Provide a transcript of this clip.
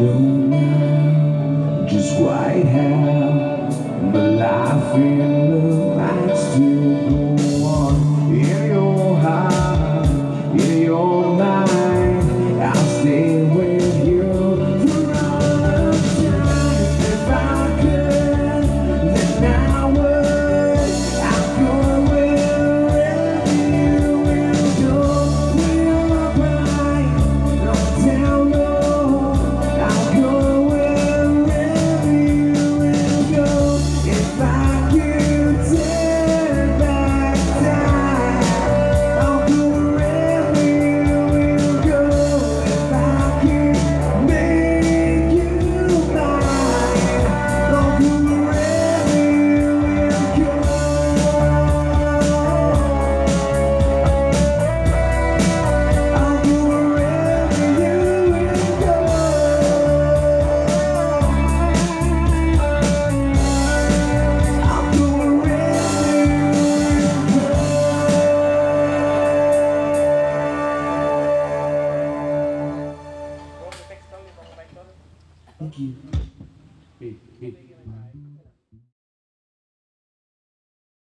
know just quite how my life is. Thank you. Hey, hey.